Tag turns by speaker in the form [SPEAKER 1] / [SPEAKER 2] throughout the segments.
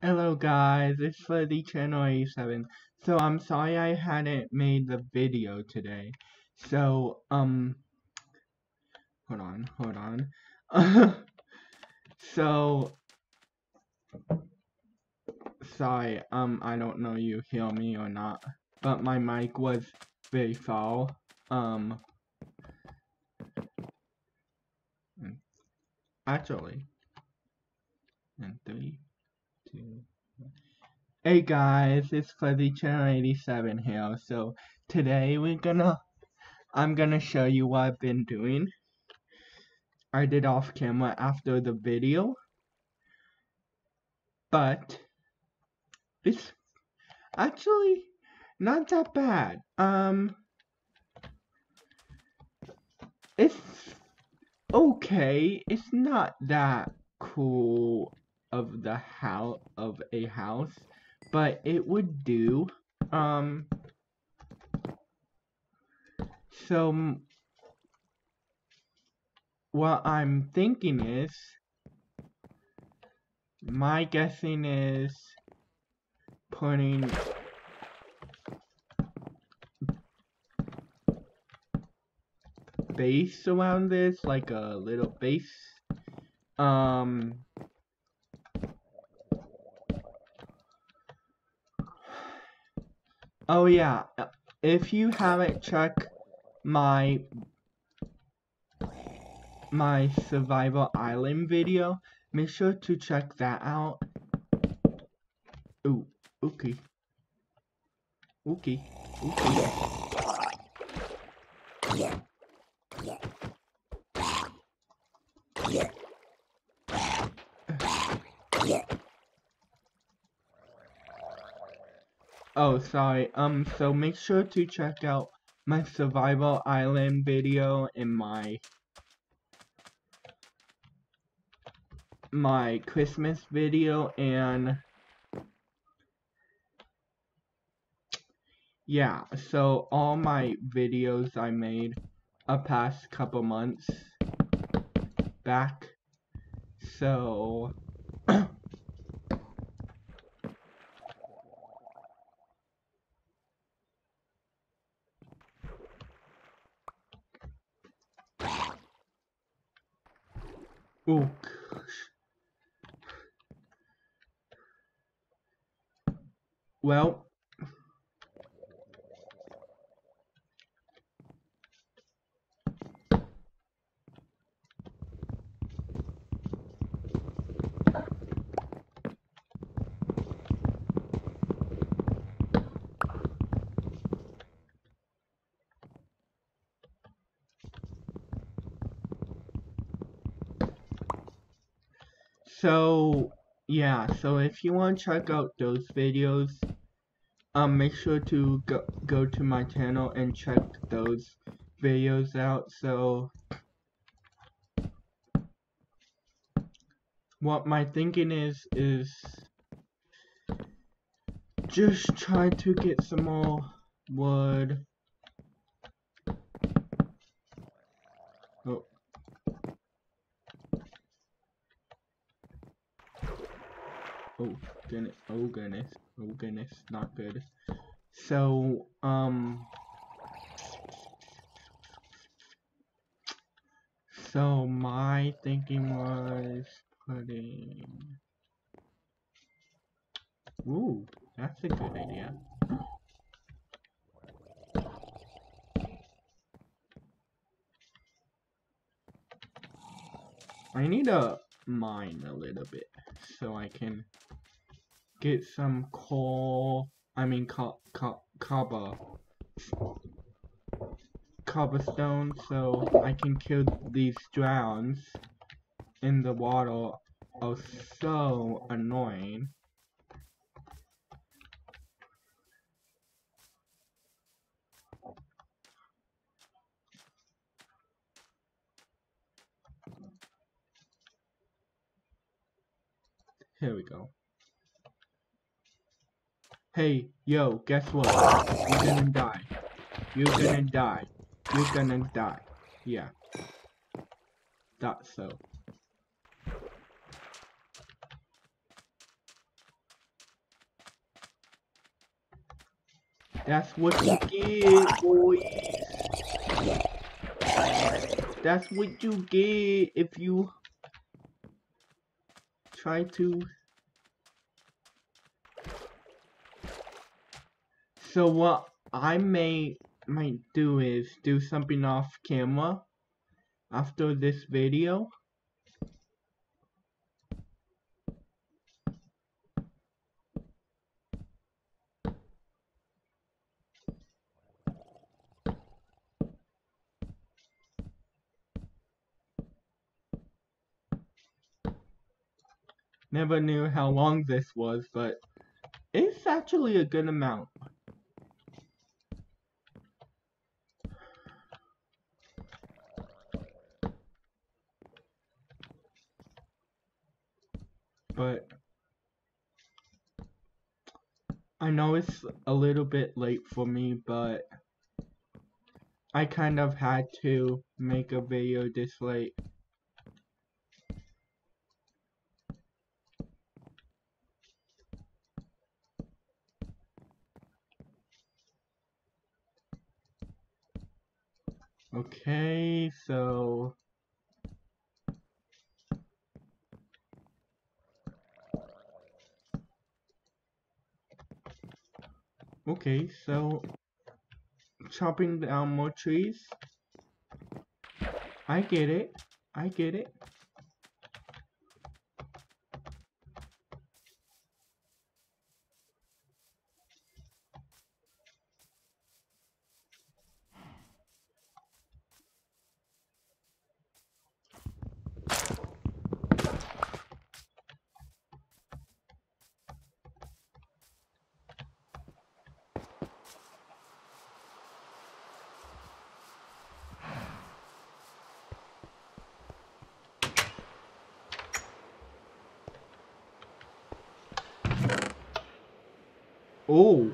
[SPEAKER 1] Hello guys, it's Fuzzy Channel 87. So I'm sorry I hadn't made the video today. So, um, hold on, hold on. so, sorry, um, I don't know you hear me or not, but my mic was very foul. Um, actually, and three two, Hey guys, it's Fuzzy Channel 87 here. So today we're gonna, I'm gonna show you what I've been doing. I did off camera after the video, but it's actually not that bad. Um, it's okay. It's not that cool of the house of a house, but it would do. Um, so what I'm thinking is, my guessing is putting base around this, like a little base. Um, Oh yeah, if you haven't checked my my survival island video, make sure to check that out. Ooh, okay. Okay, okay. Oh, sorry. Um, so make sure to check out my survival island video and my my Christmas video and yeah, so all my videos I made a past couple months back. So Oh gosh. Well, So, yeah, so if you want to check out those videos, um, make sure to go, go to my channel and check those videos out. So, what my thinking is, is just try to get some more wood. Oh goodness, oh goodness, oh goodness, not good. So, um, so my thinking was putting, ooh, that's a good idea. I need a mine a little bit so I can get some coal I mean co co cobble cobblestone so I can kill these drowns in the water. Are so annoying Here we go. Hey, yo, guess what? You're gonna die. You're gonna die. You're gonna die. Yeah. That's so. That's what you get, boys. That's what you get if you try to So what I may might do is do something off camera after this video. Never knew how long this was, but it's actually a good amount. but I know it's a little bit late for me, but I kind of had to make a video this late. Okay, so Okay, so chopping down more trees. I get it. I get it. Oh.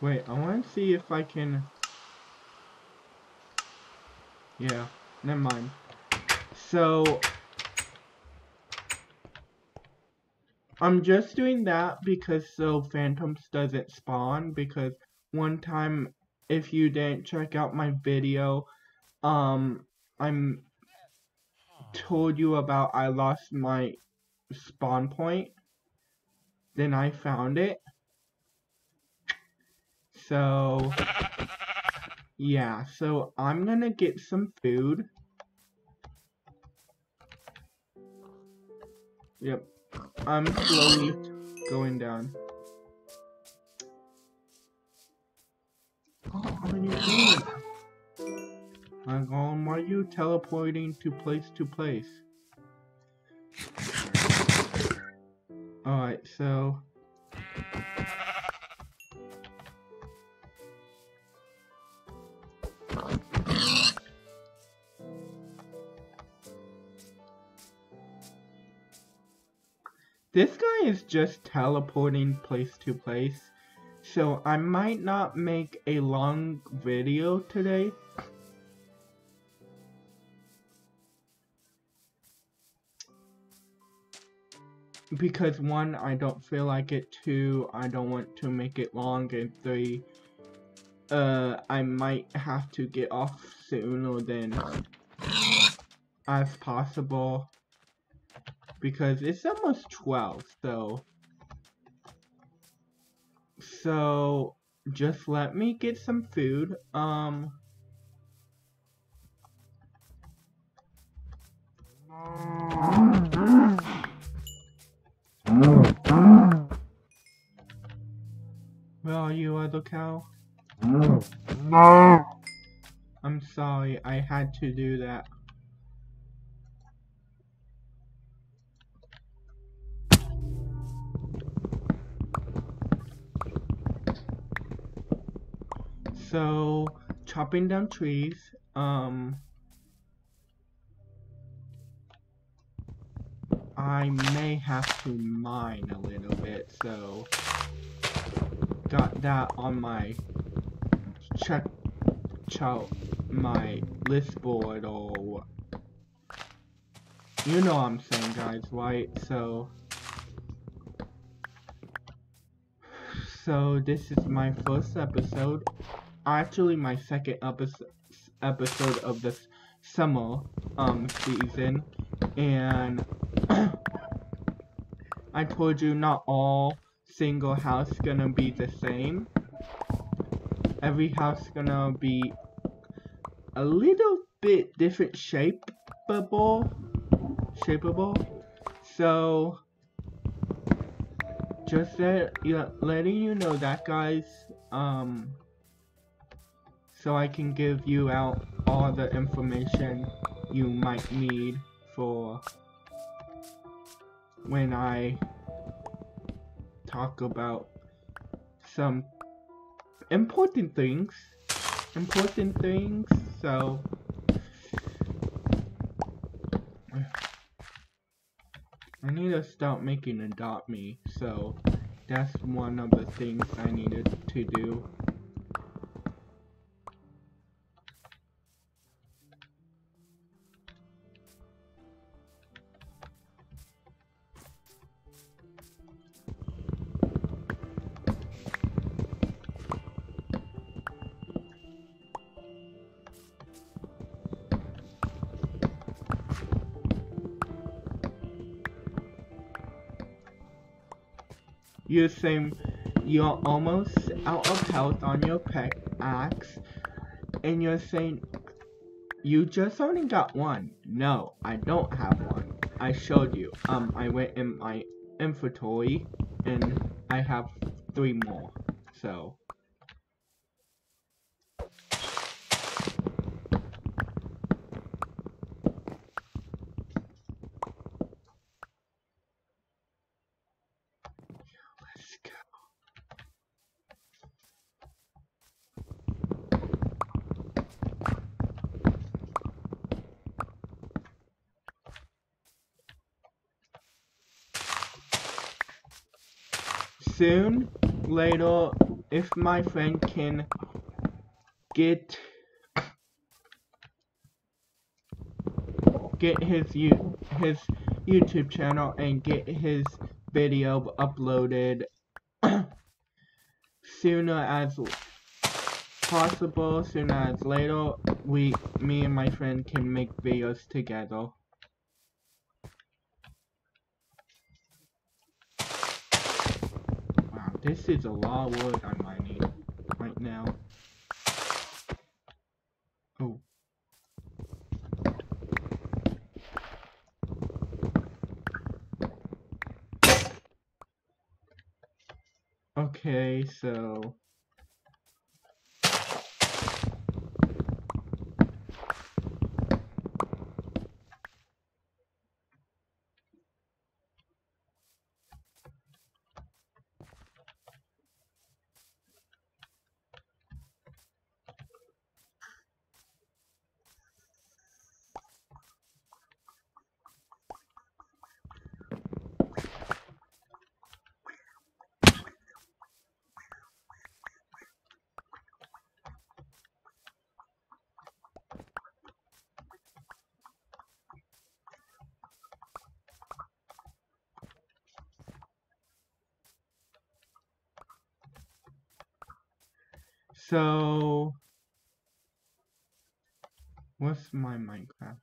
[SPEAKER 1] Wait, I want to see if I can... Yeah, never mind. So, I'm just doing that because so phantoms doesn't spawn because one time if you didn't check out my video um I'm told you about I lost my spawn point then I found it so yeah, so I'm gonna get some food. Yep, I'm slowly going down. Oh, are you doing? I'm why are you teleporting to place to place? Alright, so... This guy is just teleporting place to place. So I might not make a long video today. Because one, I don't feel like it. Two, I don't want to make it long. And three, uh, I might have to get off sooner than as possible because it's almost 12, so... So, just let me get some food, um... Where are you, other cow? No. I'm sorry, I had to do that. so chopping down trees um I may have to mine a little bit so got that on my check out my list board or you know what I'm saying guys right? So so this is my first episode actually my second episode episode of this summer um season and I told you not all single house gonna be the same. Every house gonna be a little bit different shapeable shapeable. So just that yeah, letting you know that guys um so I can give you out all the information you might need for when I talk about some important things. Important things, so... I need to start making Adopt Me, so that's one of the things I needed to do. You're saying you're almost out of health on your pickaxe, and you're saying you just only got one. No, I don't have one. I showed you. Um, I went in my inventory, and I have three more. So. Soon, later, if my friend can get get his you his YouTube channel and get his video uploaded sooner as possible, sooner as later, we, me and my friend can make videos together. This is a lot of wood I'm mining right now. Oh. Okay, so... So... What's my Minecraft?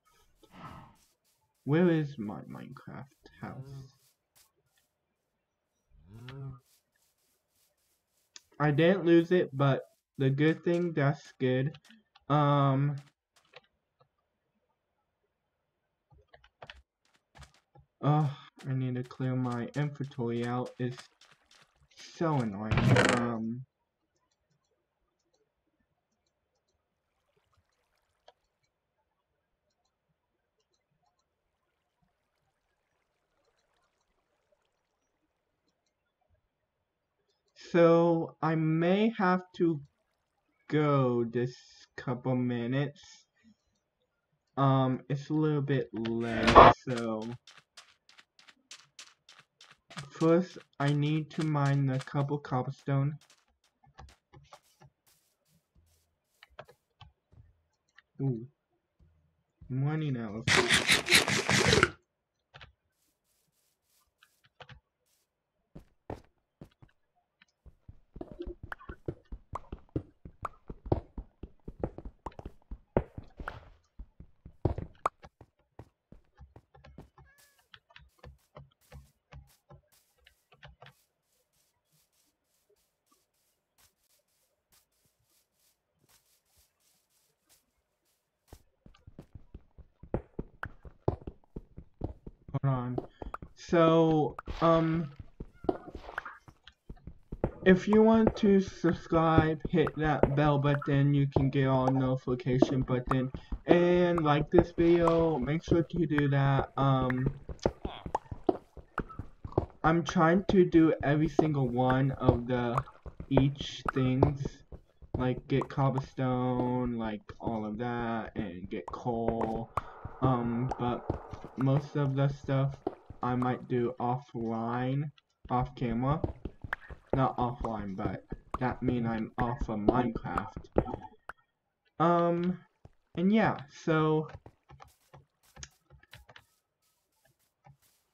[SPEAKER 1] Where is my Minecraft house? I didn't lose it, but the good thing, that's good. Um... Oh, I need to clear my inventory out. It's so annoying. Um... So I may have to go this couple minutes. Um, it's a little bit late, so First, I need to mine the couple cobblestone. Ooh. Money now. Hold on. So, um, if you want to subscribe, hit that bell button. You can get all notification button and like this video. Make sure to do that. Um, I'm trying to do every single one of the each things, like get cobblestone, like all of that, and get coal. Um, but most of the stuff I might do offline, off camera. Not offline, but that mean I'm off of Minecraft. Um, and yeah, so...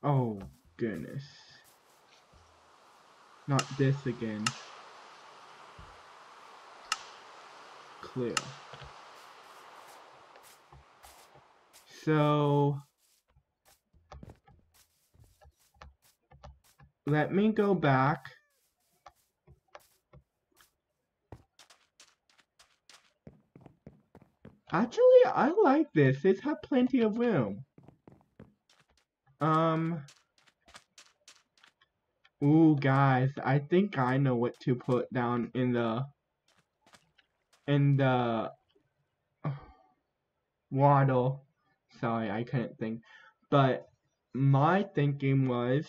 [SPEAKER 1] Oh, goodness. Not this again. Clear. So... Let me go back. Actually, I like this. It's have plenty of room. Um. Ooh, guys, I think I know what to put down in the in the waddle. Sorry, I couldn't think. But my thinking was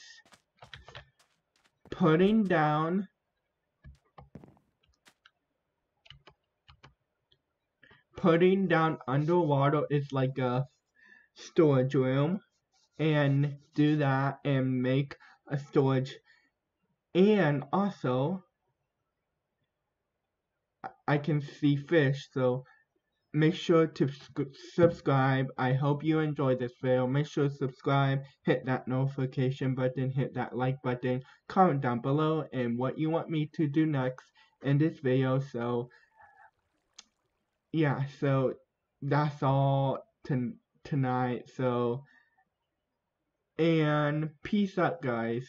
[SPEAKER 1] putting down putting down underwater is like a storage room and do that and make a storage and also I can see fish so make sure to subscribe. I hope you enjoyed this video. Make sure to subscribe. Hit that notification button. Hit that like button. Comment down below and what you want me to do next in this video. So yeah, so that's all to tonight. So, and peace out, guys.